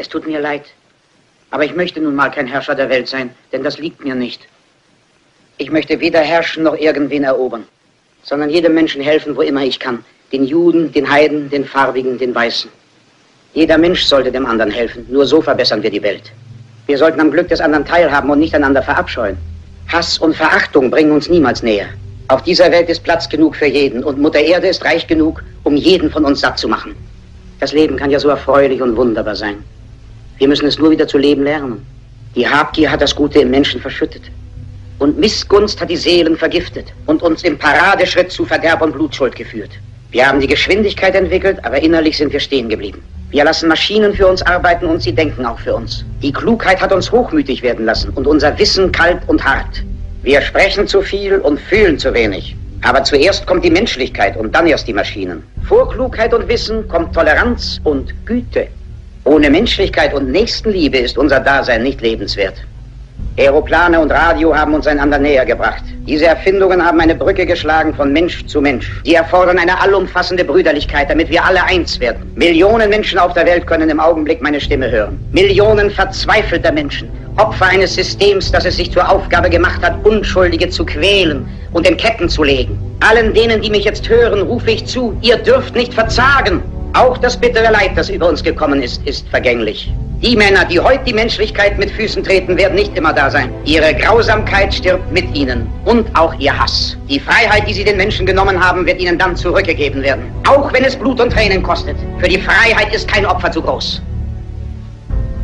Es tut mir leid. Aber ich möchte nun mal kein Herrscher der Welt sein, denn das liegt mir nicht. Ich möchte weder herrschen noch irgendwen erobern, sondern jedem Menschen helfen, wo immer ich kann. Den Juden, den Heiden, den Farbigen, den Weißen. Jeder Mensch sollte dem anderen helfen. Nur so verbessern wir die Welt. Wir sollten am Glück des anderen teilhaben und nicht einander verabscheuen. Hass und Verachtung bringen uns niemals näher. Auf dieser Welt ist Platz genug für jeden und Mutter Erde ist reich genug, um jeden von uns satt zu machen. Das Leben kann ja so erfreulich und wunderbar sein. Wir müssen es nur wieder zu leben lernen. Die Habgier hat das Gute im Menschen verschüttet. Und Missgunst hat die Seelen vergiftet und uns im Paradeschritt zu Verderb und Blutschuld geführt. Wir haben die Geschwindigkeit entwickelt, aber innerlich sind wir stehen geblieben. Wir lassen Maschinen für uns arbeiten und sie denken auch für uns. Die Klugheit hat uns hochmütig werden lassen und unser Wissen kalt und hart. Wir sprechen zu viel und fühlen zu wenig. Aber zuerst kommt die Menschlichkeit und dann erst die Maschinen. Vor Klugheit und Wissen kommt Toleranz und Güte. Ohne Menschlichkeit und Nächstenliebe ist unser Dasein nicht lebenswert. Aeroplane und Radio haben uns einander näher gebracht. Diese Erfindungen haben eine Brücke geschlagen von Mensch zu Mensch. Sie erfordern eine allumfassende Brüderlichkeit, damit wir alle eins werden. Millionen Menschen auf der Welt können im Augenblick meine Stimme hören. Millionen verzweifelter Menschen, Opfer eines Systems, das es sich zur Aufgabe gemacht hat, Unschuldige zu quälen und in Ketten zu legen. Allen denen, die mich jetzt hören, rufe ich zu, ihr dürft nicht verzagen. Auch das bittere Leid, das über uns gekommen ist, ist vergänglich. Die Männer, die heute die Menschlichkeit mit Füßen treten, werden nicht immer da sein. Ihre Grausamkeit stirbt mit ihnen und auch ihr Hass. Die Freiheit, die sie den Menschen genommen haben, wird ihnen dann zurückgegeben werden. Auch wenn es Blut und Tränen kostet. Für die Freiheit ist kein Opfer zu groß.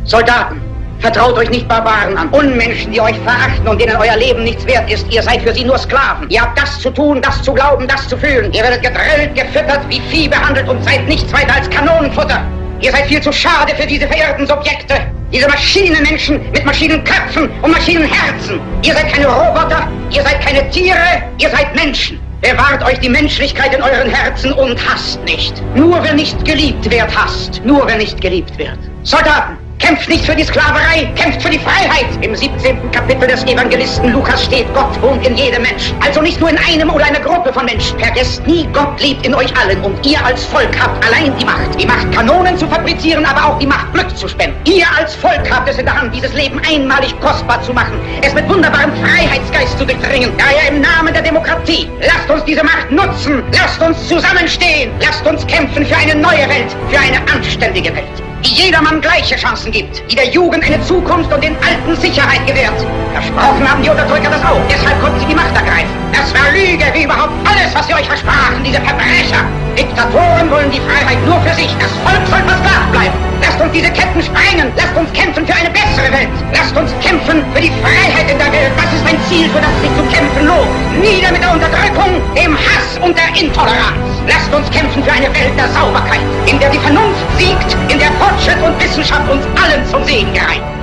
Soldaten, Vertraut euch nicht Barbaren an, Unmenschen, die euch verachten und denen euer Leben nichts wert ist. Ihr seid für sie nur Sklaven. Ihr habt das zu tun, das zu glauben, das zu fühlen. Ihr werdet gedrillt, gefüttert, wie Vieh behandelt und seid nichts weiter als Kanonenfutter. Ihr seid viel zu schade für diese verirrten Subjekte. Diese Maschinenmenschen mit Maschinenköpfen und Maschinenherzen. Ihr seid keine Roboter, ihr seid keine Tiere, ihr seid Menschen. Bewahrt euch die Menschlichkeit in euren Herzen und hasst nicht. Nur wer nicht geliebt wird, hasst. Nur wer nicht geliebt wird. Soldaten, Kämpft nicht für die Sklaverei, kämpft für die Freiheit. Im 17. Kapitel des Evangelisten Lukas steht, Gott wohnt in jedem Mensch. Also nicht nur in einem oder einer Gruppe von Menschen. Vergesst nie, Gott lebt in euch allen und ihr als Volk habt allein die Macht. Die Macht, Kanonen zu fabrizieren, aber auch die Macht, Glück zu spenden. Ihr als Volk habt es in der Hand, dieses Leben einmalig kostbar zu machen, es mit wunderbarem Freiheitsgeist zu durchdringen. Daher im Namen der Demokratie, lasst uns diese Macht nutzen, lasst uns zusammenstehen, lasst uns kämpfen für eine neue Welt, für eine anständige Welt die jedermann gleiche Chancen gibt, die der Jugend eine Zukunft und den Alten Sicherheit gewährt. Versprochen haben die Unterdrücker das auch, deshalb konnten sie die Macht ergreifen. Das war Lüge, wie überhaupt alles, was sie euch versprachen, diese Verbrecher. Diktatoren wollen die Freiheit nur für sich, das Volk soll versklavt bleiben. Lasst uns diese Ketten sprengen, lasst uns kämpfen für eine bessere Welt. Lasst uns kämpfen für die Freiheit Ziel, für das sich zu kämpfen lohnt. Nieder mit der Unterdrückung, dem Hass und der Intoleranz. Lasst uns kämpfen für eine Welt der Sauberkeit, in der die Vernunft siegt, in der Fortschritt und Wissenschaft uns allen zum Segen gereicht.